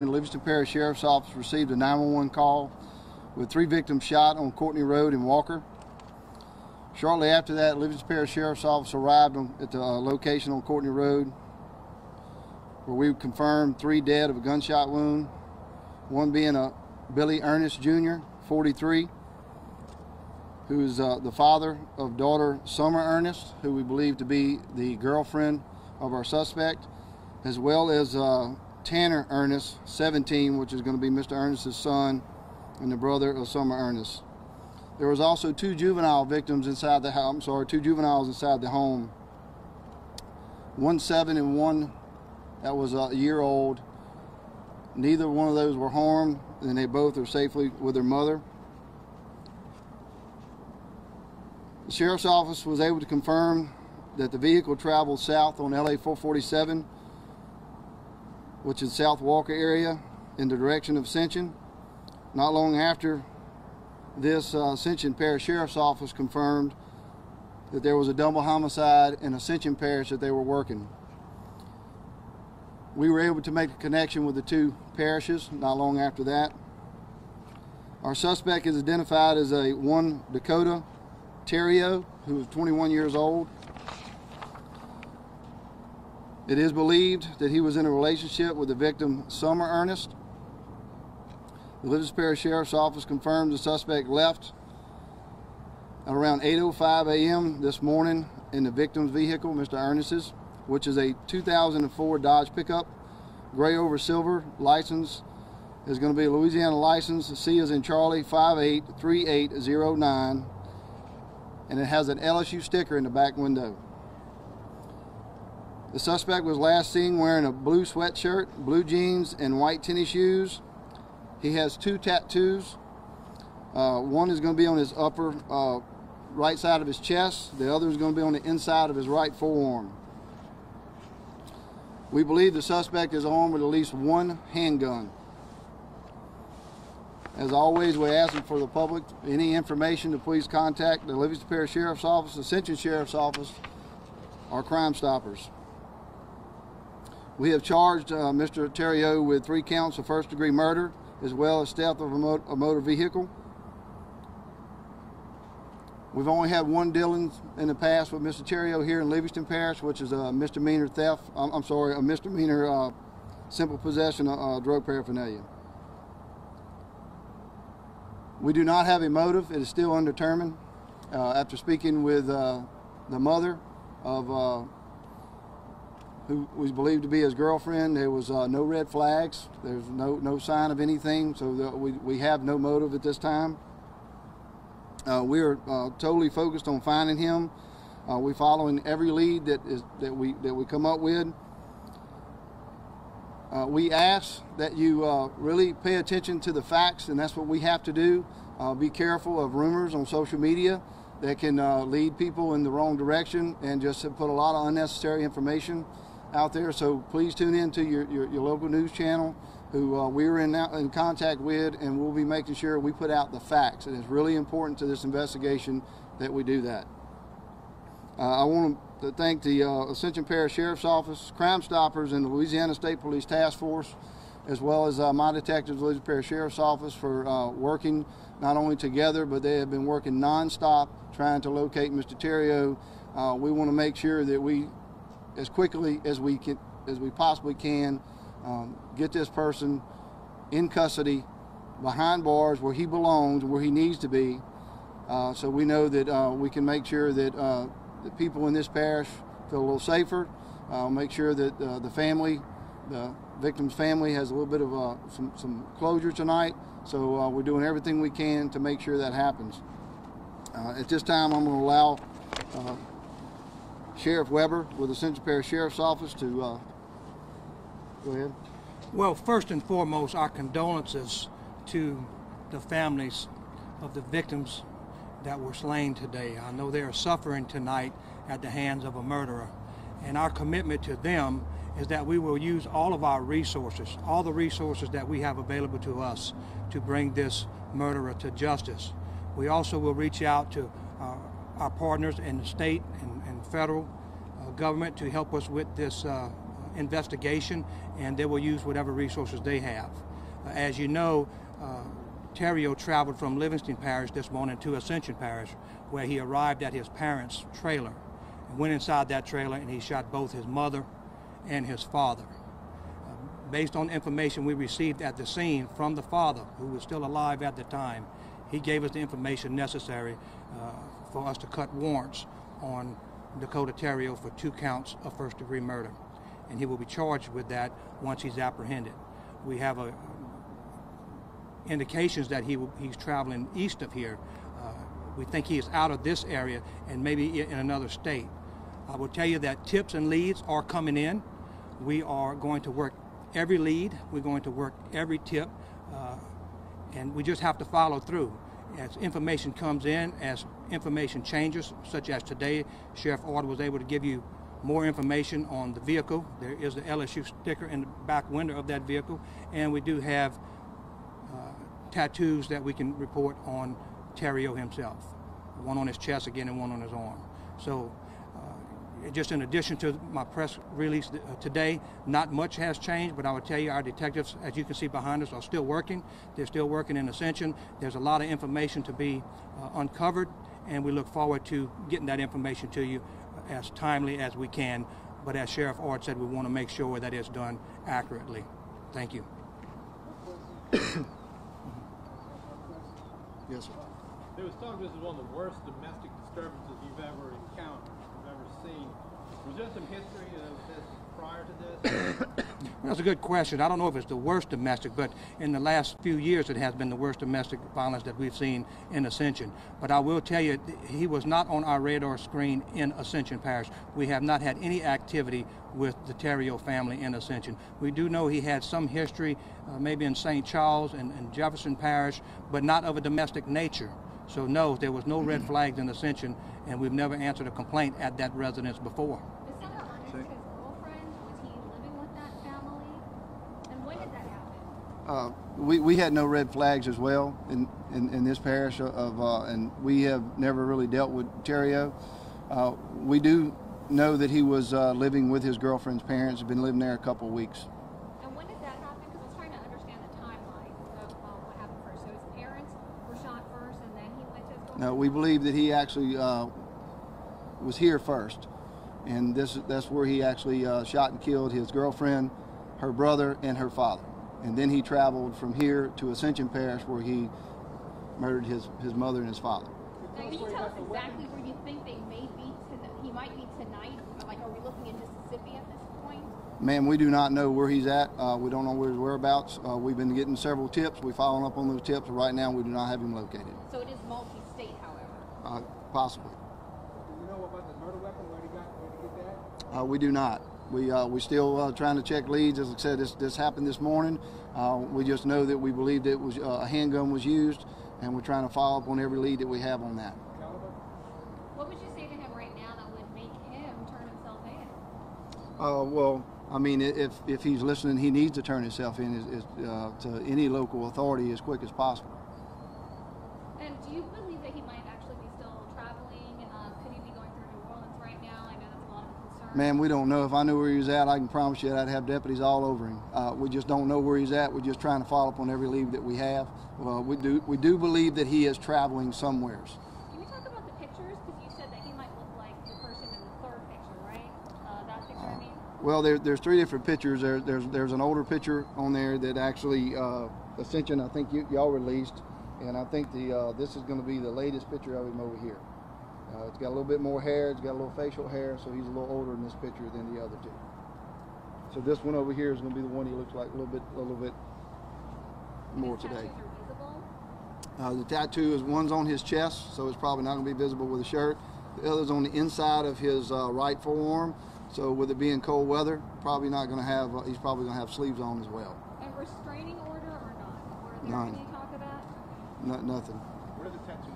The Livingston Parish Sheriff's Office received a 911 call with three victims shot on Courtney Road in Walker. Shortly after that, Livingston Parish Sheriff's Office arrived on, at the uh, location on Courtney Road where we confirmed three dead of a gunshot wound, one being a Billy Ernest Jr., 43, who is uh, the father of daughter Summer Ernest, who we believe to be the girlfriend of our suspect, as well as uh, Tanner Ernest, 17, which is going to be Mr. Ernest's son and the brother of Summer Ernest. There was also two juvenile victims inside the house. I'm sorry, two juveniles inside the home. One seven and one that was a year old. Neither one of those were harmed, and they both are safely with their mother. The sheriff's office was able to confirm that the vehicle traveled south on LA 447 which is South Walker area, in the direction of Ascension. Not long after this, uh, Ascension Parish Sheriff's Office confirmed that there was a double homicide in Ascension Parish that they were working. We were able to make a connection with the two parishes not long after that. Our suspect is identified as a one Dakota Theriot, who is 21 years old. It is believed that he was in a relationship with the victim, Summer Ernest. The Livingston Parish Sheriff's Office confirmed the suspect left at around 8.05 a.m. this morning in the victim's vehicle, Mr. Ernest's, which is a 2004 Dodge pickup, gray over silver, license is going to be a Louisiana license. C is in Charlie 583809, and it has an LSU sticker in the back window. The suspect was last seen wearing a blue sweatshirt, blue jeans, and white tennis shoes. He has two tattoos. Uh, one is going to be on his upper uh, right side of his chest. The other is going to be on the inside of his right forearm. We believe the suspect is armed with at least one handgun. As always, we're asking for the public any information to please contact the Livingston Parish Sheriff's Office, the Ascension Sheriff's Office, or Crime Stoppers. We have charged uh, Mr. Theriot with three counts of first degree murder as well as theft of a, a motor vehicle. We've only had one dealing in the past with Mr. Theriot here in Livingston Parish, which is a misdemeanor theft. I'm, I'm sorry, a misdemeanor uh, simple possession of uh, drug paraphernalia. We do not have a motive. It is still undetermined. Uh, after speaking with uh, the mother of uh, who was believed to be his girlfriend. There was uh, no red flags. There's no no sign of anything. So the, we we have no motive at this time. Uh, we are uh, totally focused on finding him. Uh, we're following every lead that is that we that we come up with. Uh, we ask that you uh, really pay attention to the facts, and that's what we have to do. be careful of rumors on social media that can lead people in the wrong direction and just put a lot of unnecessary information out there. So please tune in to your, your, your local news channel who uh, we're in, in contact with and we'll be making sure we put out the facts. And it's really important to this investigation that we do that. Uh, I want to thank the uh, Ascension Parish Sheriff's Office, Crime Stoppers, and the Louisiana State Police Task Force, as well as uh, my detectives, Louisiana Parish Sheriff's Office, for uh, working not only together, but they have been working nonstop trying to locate Mr. Theriot. Uh, we want to make sure that we as quickly as we can, as we possibly can, um, get this person in custody, behind bars where he belongs, where he needs to be. Uh, so we know that uh, we can make sure that uh, the people in this parish feel a little safer. Uh, make sure that uh, the family, the victim's family, has a little bit of uh, some, some closure tonight. So we're doing everything we can to make sure that happens. at this time, I'm going to allow Sheriff Weber with the Central Parish Sheriff's Office to uh, go ahead. Well, first and foremost, our condolences to the families of the victims that were slain today. I know they are suffering tonight at the hands of a murderer. And our commitment to them is that we will use all of our resources, all the resources that we have available to us to bring this murderer to justice. We also will reach out to uh, our partners in the state federal uh, government to help us with this uh, investigation, and they will use whatever resources they have. Uh, as you know, Theriot traveled from Livingston Parish this morning to Ascension Parish, where he arrived at his parents' trailer and went inside that trailer and he shot both his mother and his father. Based on information we received at the scene from the father, who was still alive at the time, he gave us the information necessary uh, for us to cut warrants on Dakota Theriot for two counts of first degree murder. And he will be charged with that once he's apprehended. We have a, indications that he will, he's traveling east of here. Uh, we think he is out of this area and maybe in another state. I will tell you that tips and leads are coming in. We are going to work every lead. We're going to work every tip, uh, and we just have to follow through. As information comes in, as information changes, such as today, Sheriff Ard was able to give you more information on the vehicle. There is the LSU sticker in the back window of that vehicle, and we do have tattoos that we can report on Theriot himself. One on his chest again and one on his arm. So uh, just in addition to my press release uh, today, not much has changed, but I would tell you our detectives, as you can see behind us, are still working. They're still working in Ascension. There's a lot of information to be uh, uncovered, and we look forward to getting that information to you as timely as we can. But as Sheriff Ard said, we want to make sure that it's done accurately. Thank you. Yes, sir. There was talk this is one of the worst domestic disturbances you've ever encountered, you've ever seen. Was there some history of this prior to this? That's a good question. I don't know if it's the worst domestic, but in the last few years it has been the worst domestic violence that we've seen in Ascension. But I will tell you, he was not on our radar screen in Ascension Parish. We have not had any activity with the Theriot family in Ascension. We do know he had some history, uh, maybe in St. Charles and, and Jefferson Parish, but not of a domestic nature. So no, there was no red flags in Ascension, and we've never answered a complaint at that residence before. Is Summer Ernest his girlfriend? Was he living with that family? And when did that happen? Uh, we, we had no red flags as well in, in, in this parish of, uh, and we have never really dealt with Theriot. Uh, we do know that he was uh, living with his girlfriend's parents, had been living there a couple of weeks. And when did that happen? Because I was trying to understand the timeline of uh, what happened first. So his parents were shot first, and then he went to his girlfriend. No, we believe that he actually uh, was here first, and this that's where he actually uh, shot and killed his girlfriend, her brother, and her father. And then he traveled from here to Ascension Parish, where he murdered his, his mother and his father. Now, can you tell us exactly where you think they may be? He might be tonight. Like, are we looking in Mississippi at this point? Ma'am, we do not know where he's at. Uh, we don't know where his whereabouts. Uh, we've been getting several tips. We're following up on those tips. Right now, we do not have him located. So it is multi-state, however. Uh, possibly. Do you know about the murder weapon, where he got, where he get that? Uh, we do not. We uh, we still uh, trying to check leads. As I said, this this happened this morning. Uh, we just know that we believed it was uh, a handgun was used, and we're trying to follow up on every lead that we have on that. What would you say to him right now that would make him turn himself in? Uh, well, I mean, if if he's listening, he needs to turn himself in is, is, uh, to any local authority as quick as possible. And do you believe that he might actually be still traveling? Uh, could he be going through New Orleans right now? I know that's a lot of a concern. Man, we don't know. If I knew where he was at, I can promise you that I'd have deputies all over him. Uh, we just don't know where he's at. We're just trying to follow up on every lead that we have. Well, we do we do believe that he is traveling somewheres. Can you talk about the pictures? Because you said that he might look like the person in the third picture, right? Uh, that picture, I mean. Well, there, there's three different pictures. There, there's there's an older picture on there that actually uh, Ascension I think you, y'all released, and I think the uh, this is going to be the latest picture of him over here. Uh, it's got a little bit more hair. It's got a little facial hair, so he's a little older in this picture than the other two. So this one over here is going to be the one he looks like a little bit a little bit more today. tattoos are visible. Uh, the tattoo is one's on his chest, so it's probably not going to be visible with a shirt. The other's on the inside of his uh, right forearm, so with it being cold weather, probably not going to have. Uh, he's probably going to have sleeves on as well. And restraining order or not? Or is there None. any talk about? No, nothing. What are the tattoos of?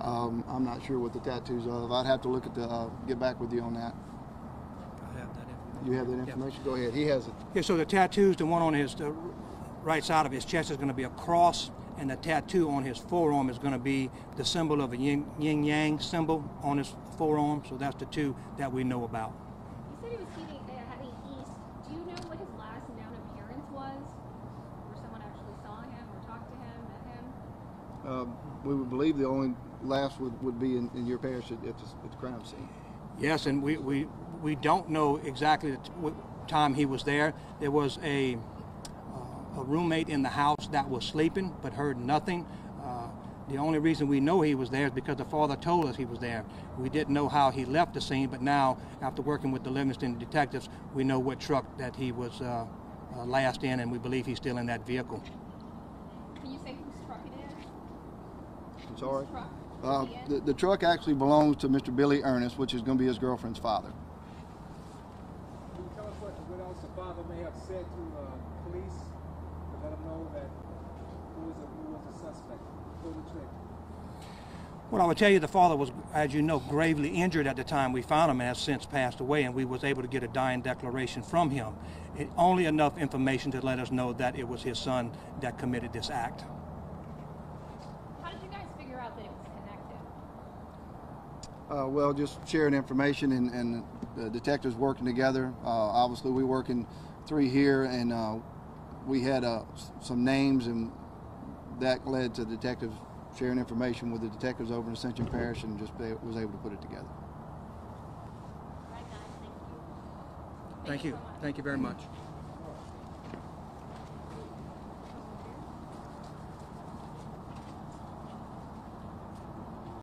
Um, I'm not sure what the tattoos are. I'd have to look at the. Uh, get back with you on that. I have that information. You have that Yeah. information? Go ahead. He has it. Yeah, so the tattoos, the one on his the right side of his chest is going to be a cross, and the tattoo on his forearm is going to be the symbol of a yin, yin yang symbol on his forearm. So that's the two that we know about. You said he was eating, uh, having um, we would believe the only last would, would be in, in your parish at, at, the, at the crime scene. Yes, and we, we, we don't know exactly the what time he was there. There was a, uh, a roommate in the house that was sleeping but heard nothing. Uh, the only reason we know he was there is because the father told us he was there. We didn't know how he left the scene, but now, after working with the Livingston detectives, we know what truck that he was uh, uh, last in, and we believe he's still in that vehicle. Can you say whose truck it is? I'm sorry. Truck? Uh, Is he in? the, the truck actually belongs to Mr. Billy Ernest, which is going to be his girlfriend's father. Can you tell us what, what else the father may have said to uh, police to let them know that who was, a, who was the suspect? Pull the trigger. Well, I would tell you the father was, as you know, gravely injured at the time we found him and has since passed away, and we was able to get a dying declaration from him. It, only enough information to let us know that it was his son that committed this act. How did you guys figure out that it was connected? Uh, well, just sharing information and, and the detectives working together. Uh, obviously, we working three here, and uh, we had uh, some names, and that led to detectives sharing information with the detectives over in Ascension Parish, and just be, was able to put it together. All right, guys. Thank you. Thank you. so. Thank you very much.